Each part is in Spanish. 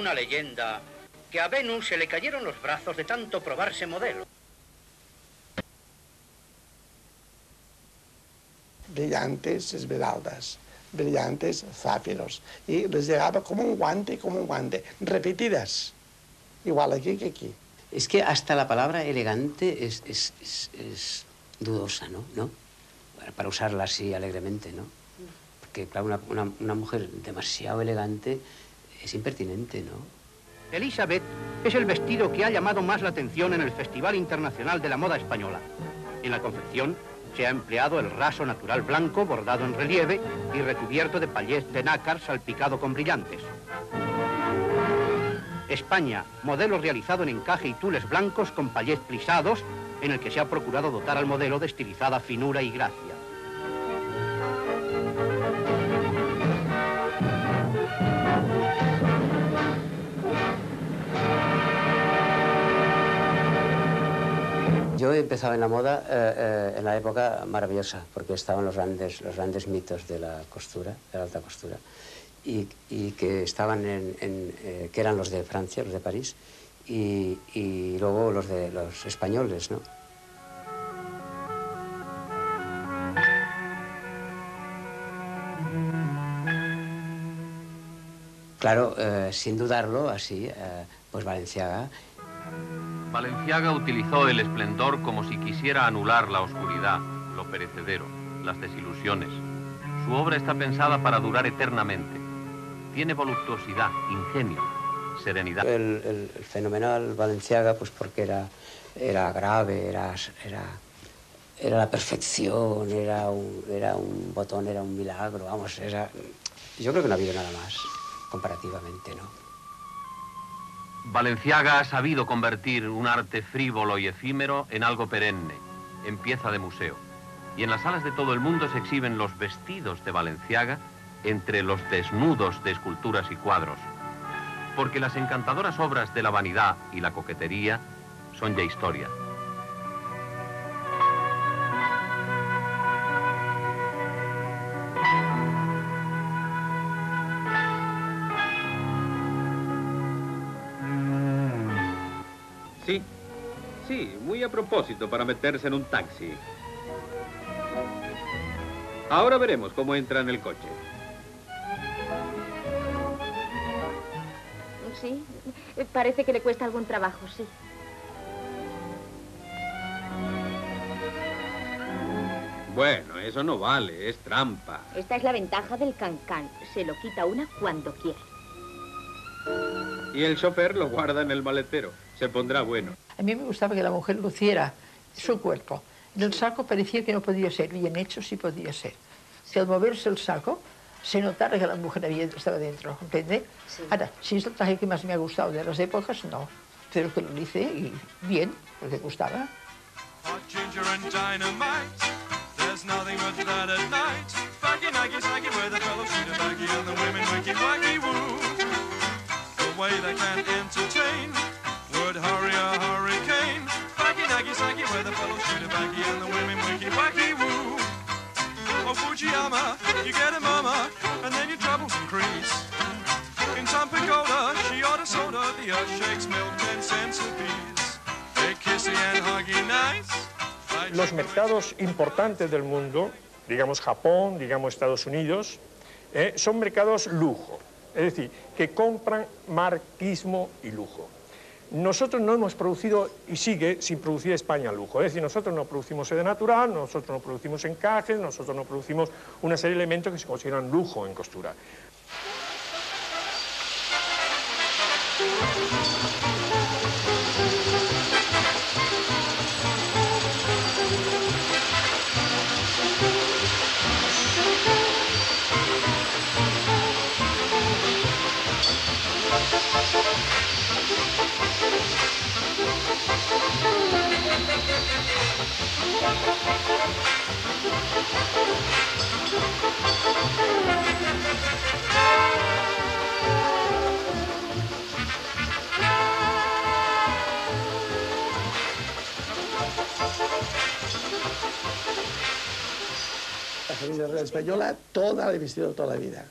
Una leyenda que a Venus se le cayeron los brazos de tanto probarse modelo. Brillantes esmeraldas, brillantes zafiros. Y les llegaba como un guante, como un guante, repetidas. Igual aquí que aquí. Es que hasta la palabra elegante es, es, es, es dudosa, ¿no? ¿no? Para usarla así alegremente, ¿no? Porque, claro, una, una, una mujer demasiado elegante es impertinente, ¿no? Elizabeth es el vestido que ha llamado más la atención en el Festival Internacional de la Moda Española. En la confección se ha empleado el raso natural blanco bordado en relieve y recubierto de payés de nácar salpicado con brillantes. España, modelo realizado en encaje y tules blancos con payés plisados, en el que se ha procurado dotar al modelo de estilizada finura y gracia. Yo he en la moda eh, eh, en la época maravillosa, porque estaban los grandes, los grandes mitos de la costura, de la alta costura, y, que estaban en, eh, que eran los de Francia, los de París, y, y luego los de los españoles, ¿no? Claro, eh, sin dudarlo, así, eh, pues Valenciaga. Valenciaga utilizó el esplendor como si quisiera anular la oscuridad, lo perecedero, las desilusiones. Su obra está pensada para durar eternamente. Tiene voluptuosidad, ingenio, serenidad. El, fenomenal Valenciaga, pues porque era, era grave, era, era, era la perfección, era un, era un botón, era un milagro, vamos, era... Yo creo que no ha habido nada más, comparativamente, ¿no? Valenciaga ha sabido convertir un arte frívolo y efímero en algo perenne, en pieza de museo. Y en las salas de todo el mundo se exhiben los vestidos de Valenciaga entre los desnudos de esculturas y cuadros. Porque las encantadoras obras de la vanidad y la coquetería son ya historia. Sí, sí, muy a propósito para meterse en un taxi. Ahora veremos cómo entra en el coche. Sí, parece que le cuesta algún trabajo, sí. Bueno, eso no vale, es trampa. Esta es la ventaja del cancán. Se lo quita una cuando quiere. Y el chofer lo guarda en el maletero. Se pondrá bueno. A mí me gustaba que la mujer luciera su cuerpo. En el saco parecía que no podía ser, bien hecho sí podía ser. Si al moverse el saco se notara que la mujer había, estaba dentro, ¿entiende? Ahora, si es el traje que más me ha gustado de las épocas, no. Pero que lo hice y bien, porque gustaba. But that wacky can entertain would hurry a hurricane. Baggy, naggy, saggy, where the fellows shoot a baggy and the women wicky wacky woo. Oh, Fujiyama, you get a mama, and then your troubles increase. In Tampicoda, she ordered soda, the earth shakes milk ten cents a piece. They kissy and huggy nice. Los mercados importantes del mundo, digamos Japón, digamos Estados Unidos, eh, son mercados lujo, es decir, que compran marquismo y lujo. Nosotros no hemos producido y sigue sin producir España lujo, es decir, nosotros no producimos sede natural, nosotros no producimos encajes, nosotros no producimos una serie de elementos que se consideran lujo en costura. la Real Española, toda la he vestido toda la vida.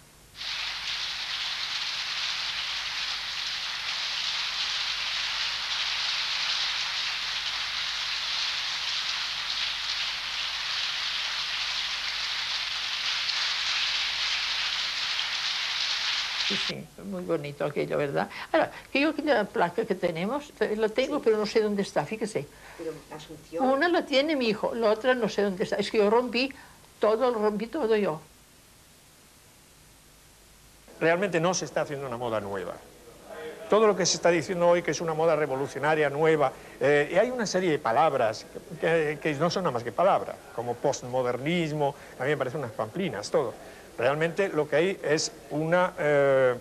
Sí, sí, muy bonito aquello, ¿verdad? Ahora, que yo la placa que tenemos, eh, la tengo, sí. pero no sé dónde está, fíjese. Pero Asunción. Una la tiene mi hijo, la otra no sé dónde está. Es que yo rompí todo, lo rompí todo yo. Realmente no se está haciendo una moda nueva. Todo lo que se está diciendo hoy que es una moda revolucionaria, nueva, eh, y hay una serie de palabras que, que no son nada más que palabras, como postmodernismo, a mí me parecen unas pamplinas, todo. Realmente lo que hay es una, eh,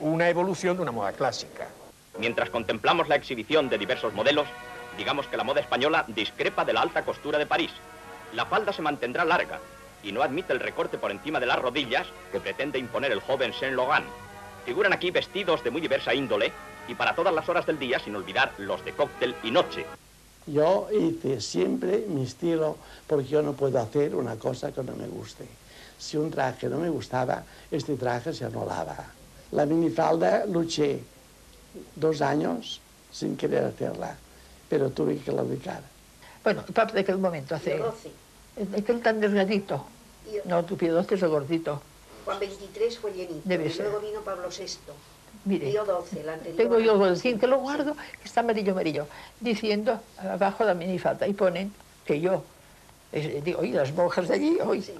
una evolución de una moda clásica. Mientras contemplamos la exhibición de diversos modelos, digamos que la moda española discrepa de la alta costura de París. La falda se mantendrá larga y no admite el recorte por encima de las rodillas que pretende imponer el joven Saint Laurent. Figuran aquí vestidos de muy diversa índole y para todas las horas del día, sin olvidar los de cóctel y noche. Yo hice siempre mi estilo porque yo no puedo hacer una cosa que no me guste. Si un traje no me gustaba, este traje se anulaba. La minifalda luché dos años sin querer hacerla, pero tuve que claudicar. Bueno, aparte de aquel momento, hace... Aquel tan delgadito. Y- No, tu Pío XII es el gordito. Juan XXIII fue llenito. Debe y ser. luego vino Pablo VI. Mire, Pío XII, el anterior. tengo yo el que lo guardo, que está amarillo, amarillo, diciendo abajo la minifalda, y ponen que yo, eh, digo, oye, las monjas de allí, hoy, Sí.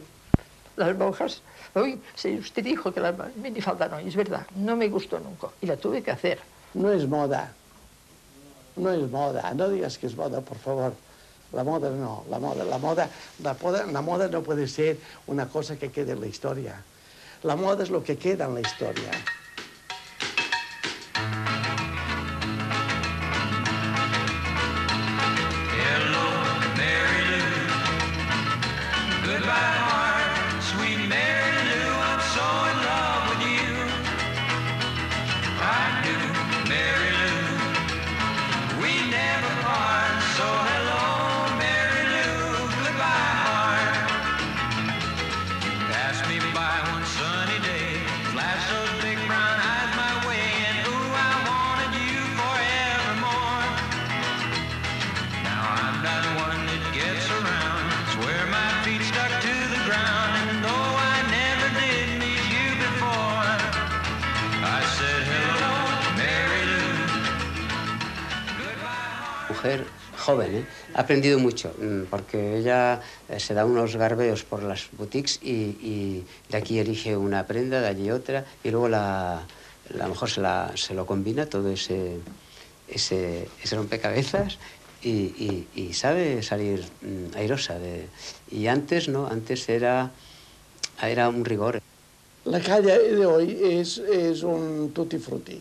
las monjas, hoy, si usted dijo que la minifalda no, y es verdad, no me gustó nunca, y la tuve que hacer. No es moda. No es moda. No digas que es moda, por favor. La moda no, la moda, la moda, la no puede ser una cosa que quede en la historia. La moda es lo que queda en la historia. Mujer joven, ¿eh? ha aprendido mucho, mm, porque ella eh, se da unos garbeos por las boutiques y, y de aquí elige una prenda, de allí otra, y luego la, a lo mejor se, la, se lo combina todo ese, ese, ese rompecabezas y, sabe salir mm, airosa. Y antes no, antes era, era un rigor. La calle de hoy es, es un tutti frutti.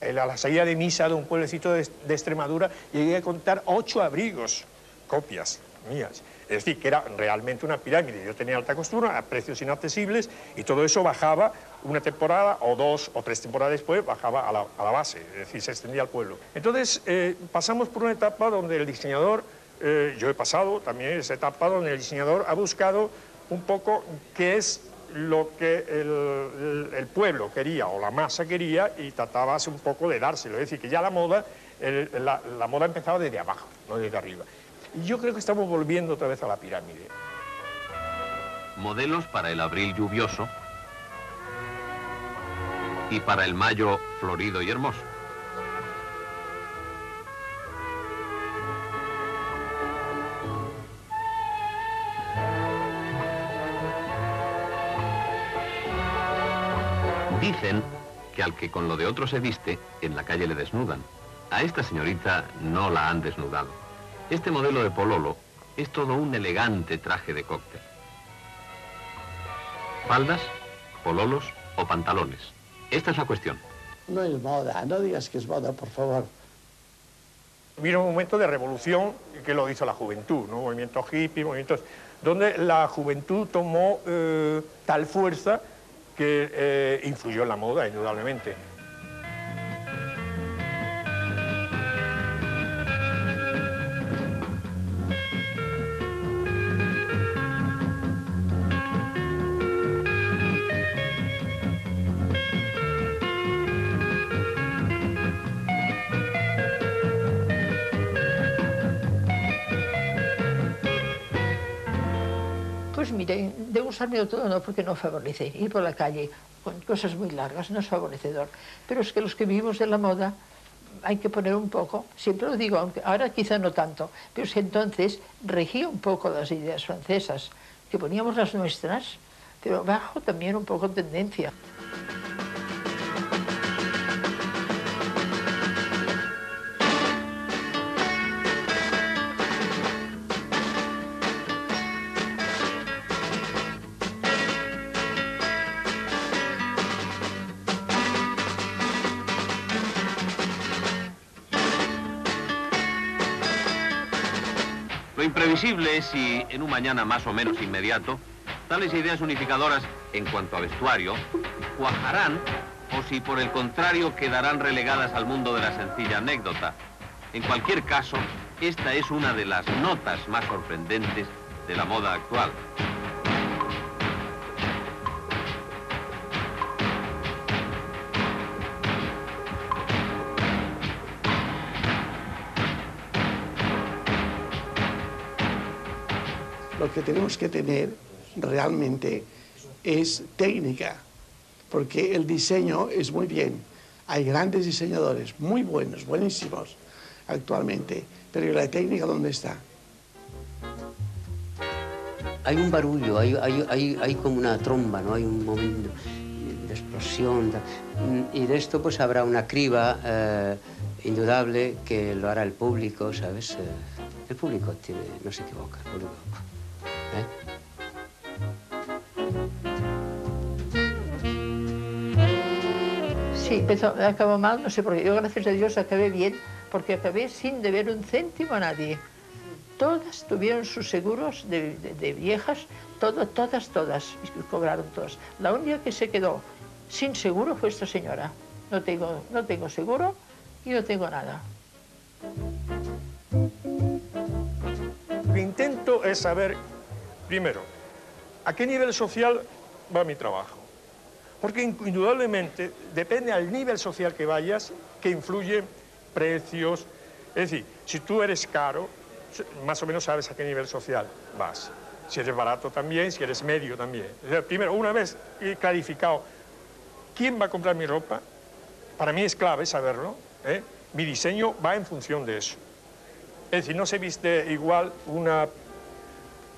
El- A la salida de misa de un pueblecito de, Extremadura llegué a contar ocho abrigos, copias mías. Es decir, que era realmente una pirámide. Yo tenía alta costura a precios inaccesibles y todo eso bajaba una temporada o dos o tres temporadas después, bajaba a la, a la base, es decir, se extendía al pueblo. Entonces, eh, pasamos por una etapa donde el diseñador, eh, yo he pasado también esa etapa donde el diseñador ha buscado un poco qué es lo que el, pueblo quería o la masa quería y trataba un poco de dárselo. Es decir, que ya la moda, la moda empezaba desde abajo, no desde arriba. Y yo creo que estamos volviendo otra vez a la pirámide. Modelos para el abril lluvioso y para el mayo florido y hermoso. Dicen que al que con lo de otro se viste, en la calle le desnudan. A esta señorita no la han desnudado. Este modelo de pololo es todo un elegante traje de cóctel. Faldas, pololos o pantalones. Esta es la cuestión. No es moda. No digas que es moda, por favor. Vino un momento de revolución que lo hizo la juventud, ¿no? movimientos hippie, movimientos donde la juventud tomó eh, tal fuerza que eh, influyó en la moda, indudablemente. Todo no, porque no favorece. Ir por la calle con cosas muy largas no es favorecedor. Pero es que los que vivimos de la moda hay que poner un poco, siempre lo digo, ahora quizá no tanto, pero es que entonces regía un poco las ideas francesas, que poníamos las nuestras, pero bajo también un poco tendencia. Lo imprevisible es si, en un mañana más o menos inmediato, tales ideas unificadoras en cuanto a vestuario cuajarán o si por el contrario quedarán relegadas al mundo de la sencilla anécdota. En cualquier caso, esta es una de las notas más sorprendentes de la moda actual. Lo que tenemos que tener realmente es técnica, porque el diseño es muy bien. Hay grandes diseñadores, muy buenos, buenísimos actualmente, pero ¿y la técnica dónde está? Hay un barullo, hay, como una tromba, ¿no? Hay un momento de explosión. Y de esto pues habrá una criba eh, indudable que lo hará el público, ¿sabes? Eh, el público tiene, no se equivoca. el público, ¿eh? Sí, empezó, acabó mal, no sé por qué. Yo, gracias a Dios, acabé bien, porque acabé sin deber un céntimo a nadie. Todas tuvieron sus seguros de, de- de viejas, todo, todas, todas, y cobraron todas. La única que se quedó sin seguro fue esta señora. No tengo, no tengo seguro y no tengo nada. Lo que intento es saber, primero, a qué nivel social va mi trabajo. Porque in- indudablemente depende al nivel social que vayas que influyen precios. Es decir, si tú eres caro, más o menos sabes a qué nivel social vas. Si eres barato también, si eres medio también. Primero, una vez clarificado quién va a comprar mi ropa, para mí es clave saberlo. ¿eh? Mi diseño va en función de eso. Es decir, no se viste igual una,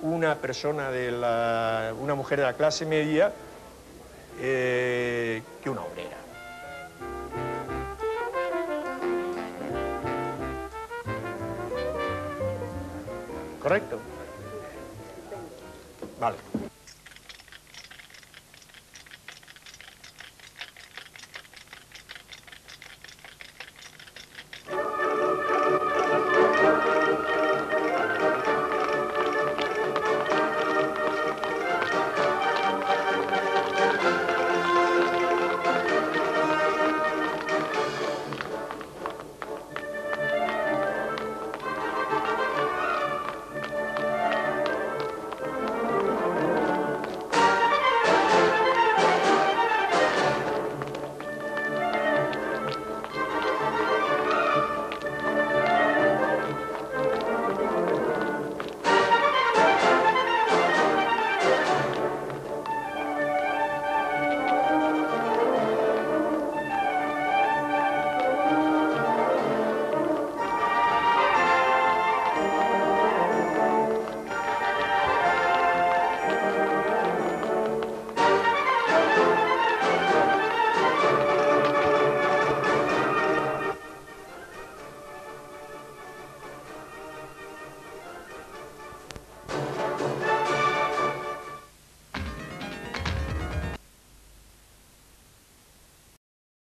una persona de la, una mujer de la clase media eh, que una obrera. ¿Correcto? Vale.